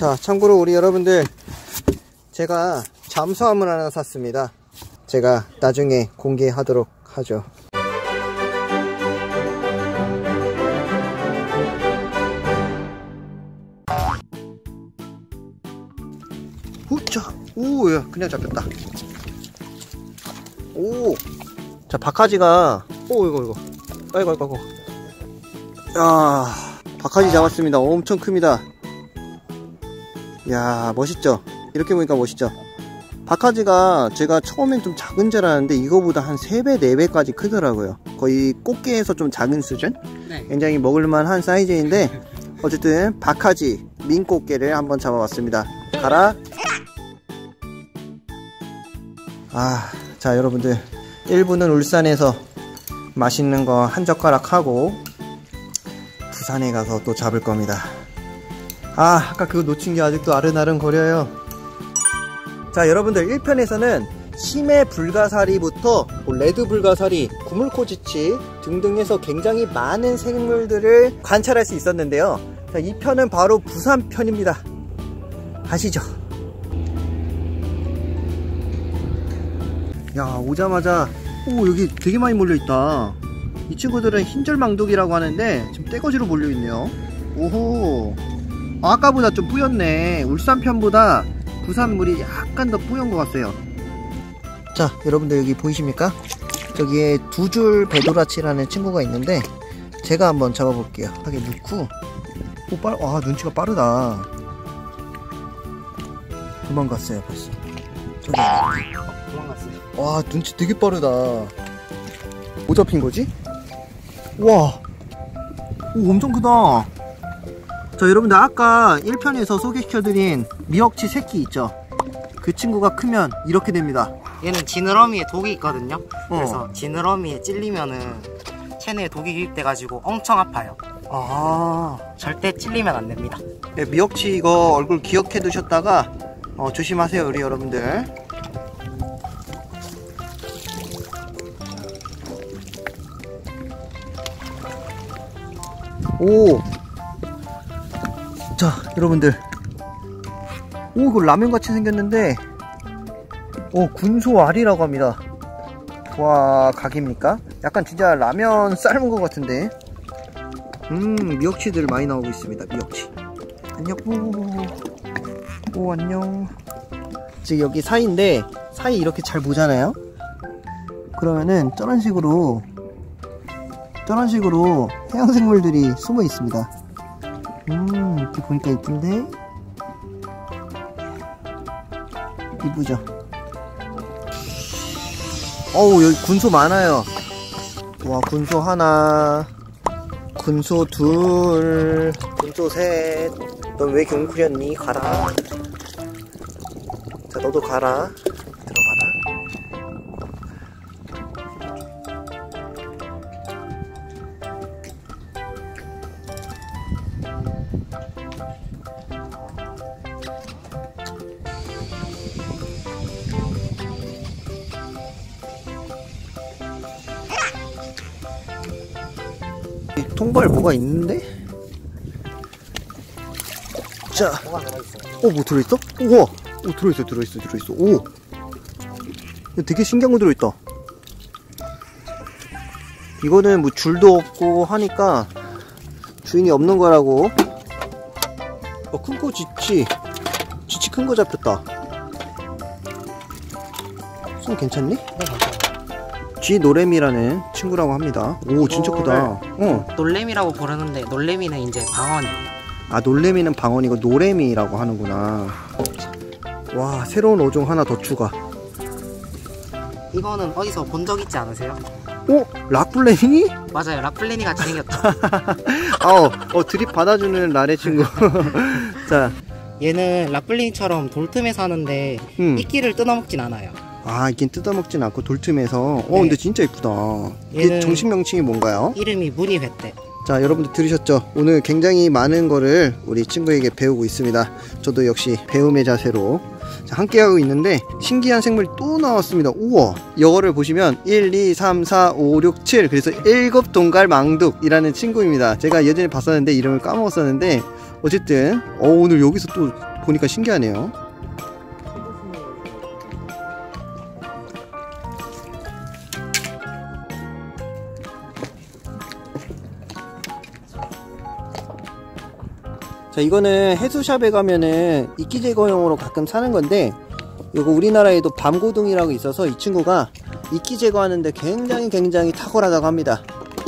자 참고로 우리 여러분들 제가 잠수함을 하나 샀습니다. 제가 나중에 공개하도록 하죠. 후자 오 야, 그냥 잡혔다. 오자 바카지가 오 이거 이거. 아이고 아이고 아이고. 야 바카지 잡았습니다. 엄청 큽니다 야 멋있죠? 이렇게 보니까 멋있죠? 바카지가 제가 처음엔 좀 작은 줄 알았는데 이거보다 한 3배 4배까지 크더라고요. 거의 꽃게에서 좀 작은 수준? 네. 굉장히 먹을만한 사이즈인데 어쨌든 바카지 민꽃게를 한번 잡아봤습니다. 가라! 아, 자 여러분들. 1부는 울산에서 맛있는 거 한 젓가락 하고 부산에 가서 또 잡을 겁니다 아 아까 그거 놓친 게 아직도 아른아른 거려요. 자 여러분들 1편에서는 심해 불가사리부터 뭐 레드 불가사리, 구물코지치 등등 해서 굉장히 많은 생물들을 관찰할 수 있었는데요. 자 2편은 바로 부산 편입니다. 가시죠? 야 오자마자 오 여기 되게 많이 몰려있다. 이 친구들은 흰절망독이라고 하는데 지금 떼거지로 몰려있네요. 오호 아, 아까보다 좀 뿌였네. 울산 편보다 부산 물이 약간 더 뿌연 것 같아요. 자 여러분들 여기 보이십니까? 저기에 두 줄 배도라치라는 친구가 있는데 제가 한번 잡아볼게요. 하게 넣고. 오, 빠르, 와 눈치가 빠르다. 도망갔어요 벌써. 저기. 도망갔어요. 와 눈치 되게 빠르다. 뭐 잡힌 거지? 와. 오, 엄청 크다 자 여러분들 아까 1편에서 소개시켜드린 미역치 새끼 있죠 그 친구가 크면 이렇게 됩니다 얘는 지느러미에 독이 있거든요. 어. 그래서 지느러미에 찔리면은 체내에 독이 유입돼가지고 엄청 아파요. 아 절대 찔리면 안 됩니다. 네, 미역치 이거 얼굴 기억해 두셨다가 어, 조심하세요 우리 여러분들 오! 자 여러분들. 오 이거 라면같이 생겼는데. 오 군소알이라고 합니다. 와 각입니까? 약간 진짜 라면 삶은 것 같은데. 음 미역치들 많이 나오고 있습니다 미역치. 안녕. 오, 오 안녕. 지금 여기 사이인데 사이 이렇게 잘 보잖아요? 그러면은 저런 식으로 저런 식으로 해양생물들이 숨어 있습니다 음 이렇게 보니까 이쁜데? 이쁘죠? 어우 여기 군소 많아요. 와 군소 하나 군소 둘 군소 셋넌 왜 경쿠렸니? 가라. 자 너도 가라 통발 뭐가 있는데? 자? 어, 뭐 들어있어? 우와! 오, 들어있어, 들어있어, 들어있어. 오! 되게 신기한 거 들어있다. 이거는 뭐 줄도 없고 하니까 주인이 없는 거라고. 어, 큰 거 지치. 지치 큰 거 잡혔다. 손 괜찮니? 네, 괜찮아요. 쥐 노래미라는 친구라고 합니다. 오, 진짜 크다. 어. 놀래미라고 부르는데 놀래미는 이제 방언이에요. 아 놀래미는 방언이고 노래미라고 하는구나 와 새로운 어종 하나 더 추가 이거는 어디서 본 적 있지 않으세요? 오 락블레미? 맞아요. 락플레니 같이 생겼죠. 어, 어 드립 받아주는 라레 친구 자 얘는 락플레니처럼 돌틈에 사는데 음. 이끼를 뜯어먹진 않아요. 아 이긴 뜯어먹진 않고 돌틈에서. 어 네. 근데 진짜 이쁘다. 이게 얘는- 정식 명칭이 뭔가요? 이름이 무늬회대. 자 여러분들 들으셨죠? 오늘 굉장히 많은 거를 우리 친구에게 배우고 있습니다. 저도 역시 배움의 자세로. 자, 함께하고 있는데 신기한 생물이 또 나왔습니다. 우와! 이거를 보시면 1 2 3 4 5 6 7 그래서 일곱 동갈 망둑이라는 친구입니다. 제가 예전에 봤었는데 이름을 까먹었었는데 어쨌든 어, 오늘 여기서 또 보니까 신기하네요 자 이거는 해수샵에 가면은 이끼 제거용으로 가끔 사는 건데 이거 우리나라에도 밤고등이라고 있어서 이 친구가 이끼 제거하는데 굉장히 굉장히 탁월하다고 합니다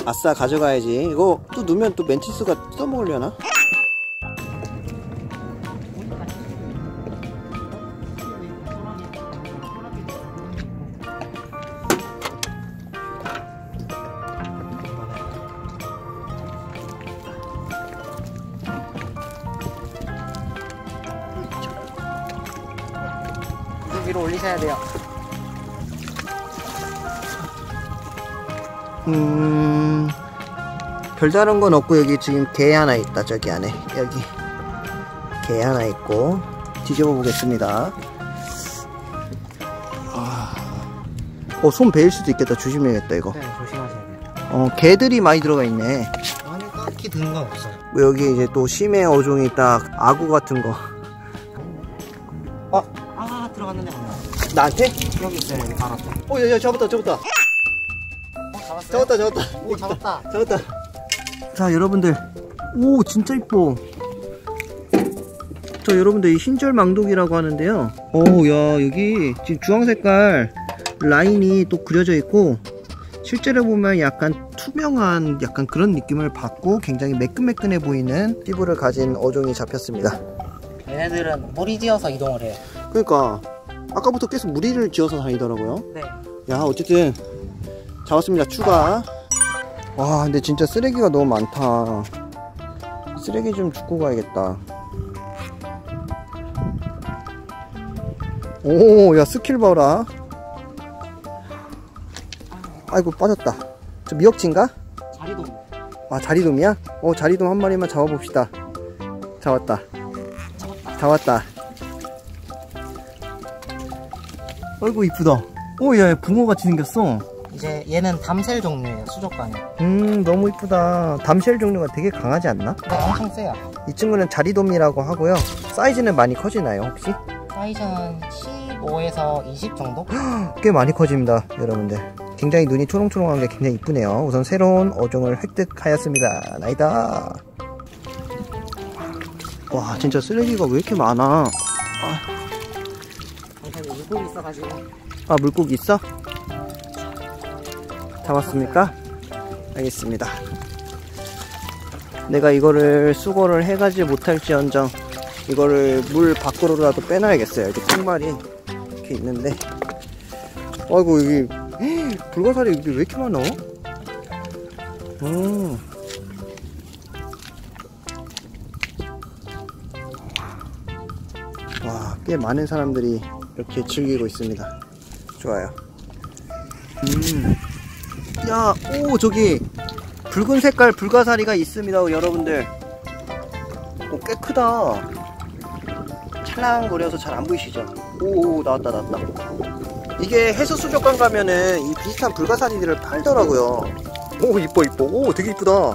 아싸 가져가야지 이거 또 넣으면 또 멘티스가 뜯어먹으려나? 올리셔야 돼요. 음 별다른 건 없고 여기 지금 개 하나 있다 저기 안에 여기 개 하나 있고 뒤집어 보겠습니다 아, 어손 베일 수도 있겠다 조심해야겠다 이거 네, 조심하셔야 돼요. 어 개들이 많이 들어가 있네 아니, 딱히 든 건 없어요. 뭐 여기 이제 또 심해 어종이 딱 아구 같은 거 아, 들어갔는데 안 나한테? 여기 있어요, 여기 바로 앞에. 어, 야, 야, 잡았다, 잡았다. 어, 잡았어요? 잡았다, 잡았다. 오, 잡았다. 잡았다. 자, 여러분들. 오, 진짜 이뻐. 자, 여러분들, 이 흰절 망독이라고 하는데요. 오, 야, 여기 지금 주황 색깔 라인이 또 그려져 있고, 실제로 보면 약간 투명한 약간 그런 느낌을 받고 굉장히 매끈매끈해 보이는 피부를 가진 어종이 잡혔습니다. 얘네들은 무리 지어서 이동을 해요. 그러니까, 아까부터 계속 무리를 지어서 다니더라고요. 네. 야 어쨌든 잡았습니다 추가 와 근데 진짜 쓰레기가 너무 많다 쓰레기 좀 줍고 가야겠다 오 야 스킬 봐라 아이고 빠졌다 저 미역치인가? 자리도. 아 자리돔이야? 어 자리돔 한 마리만 잡아봅시다 잡았다 잡았다 아이고 이쁘다 오야 붕어같이 생겼어 이제 얘는 담셀 종류예요, 수족관이. 음 너무 이쁘다 담쉘 종류가 되게 강하지 않나? 근데 엄청 세요. 이 친구는 자리돔이라고 하고요 사이즈는 많이 커지나요 혹시? 사이즈는 15에서 20 정도? 꽤 많이 커집니다 여러분들 굉장히 눈이 초롱초롱한 게 굉장히 이쁘네요 우선 새로운 어종을 획득하였습니다 나이다 와 진짜 쓰레기가 왜 이렇게 많아 여기 물고기 있어가지고. 아 물고기 있어? 잡았습니까? 알겠습니다 내가 이거를 수거를 해가지 못할지언정 이거를 물 밖으로라도 빼놔야겠어요 이렇게 콩말이 이렇게 있는데 아이고 여기 불가사리 여기 왜 이렇게 많아? 음. 와, 꽤 많은 사람들이 이렇게 즐기고 있습니다. 좋아요. 음. 야, 오, 저기, 붉은 색깔 불가사리가 있습니다, 여러분들. 오, 꽤 크다. 찰랑거려서 잘 안 보이시죠? 오, 오, 나왔다, 나왔다. 이게 해수수족관 가면은 이 비슷한 불가사리들을 팔더라고요. 오, 이뻐, 이뻐. 오, 되게 이쁘다.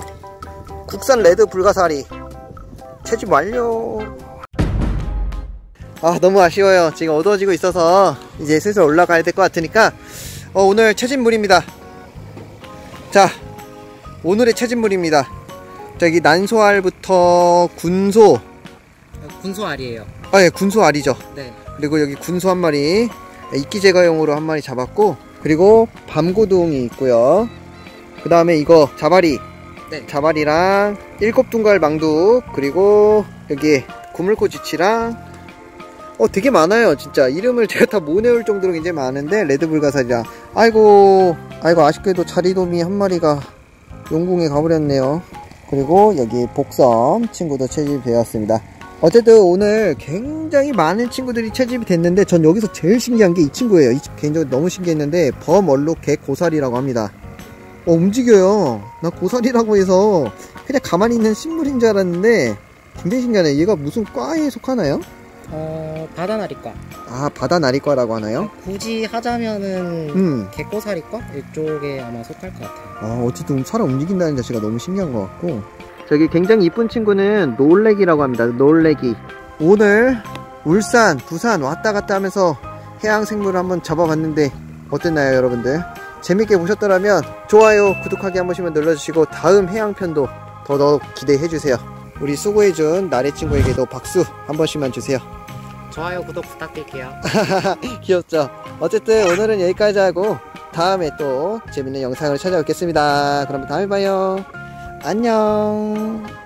국산 레드 불가사리. 채집 완료. 아, 너무 아쉬워요. 지금 어두워지고 있어서 이제 슬슬 올라가야 될 것 같으니까 어, 오늘 채집물입니다. 자, 오늘의 채집물입니다. 저기 난소알부터 군소, 군소알이에요. 아, 예, 군소 알이죠. 네. 그리고 여기 군소 한 마리, 이끼 제거용으로 한 마리 잡았고, 그리고 밤고동이 있고요. 그 다음에 이거 자바리, 네. 자바리랑 일곱 둥갈 망둑, 그리고 여기 구물코지치랑 어 되게 많아요 진짜. 이름을 제가 다 못 외울 정도로 굉장히 많은데 레드불가사리랑 아이고 아이고 아쉽게도 자리돔이 한 마리가 용궁에 가버렸네요. 그리고 여기 복섬 친구도 채집되었습니다. 어쨌든 오늘 굉장히 많은 친구들이 채집이 됐는데 전 여기서 제일 신기한 게 이 친구예요. 이 친- 개인적으로 너무 신기했는데 범얼록 개고사리라고 합니다. 어 움직여요. 나 고사리라고 해서 그냥 가만히 있는 식물인 줄 알았는데 굉장히 신기하네 얘가 무슨 과에 속하나요? 어, 바다나리과. 아 바다 나리과라고 하나요? 굳이 하자면은 음. 개꼬사리과 이쪽에 아마 속할 것 같아요. 아 어쨌든 사람 움직인다는 자체가 너무 신기한 것 같고 저기 굉장히 이쁜 친구는 놀래기라고 합니다 놀래기 오늘 울산 부산 왔다 갔다 하면서 해양 생물을 한번 잡아봤는데 어땠나요 여러분들 재밌게 보셨더라면 좋아요 구독하기 한 번씩만 눌러주시고 다음 해양편도 더더욱 기대해주세요 우리 수고해준 나래 친구에게도 박수 한 번씩만 주세요 좋아요, 구독 부탁드릴게요. 귀엽죠? 어쨌든 오늘은 여기까지 하고 다음에 또 재밌는 영상을 찾아뵙겠습니다. 그럼 다음에 봐요. 안녕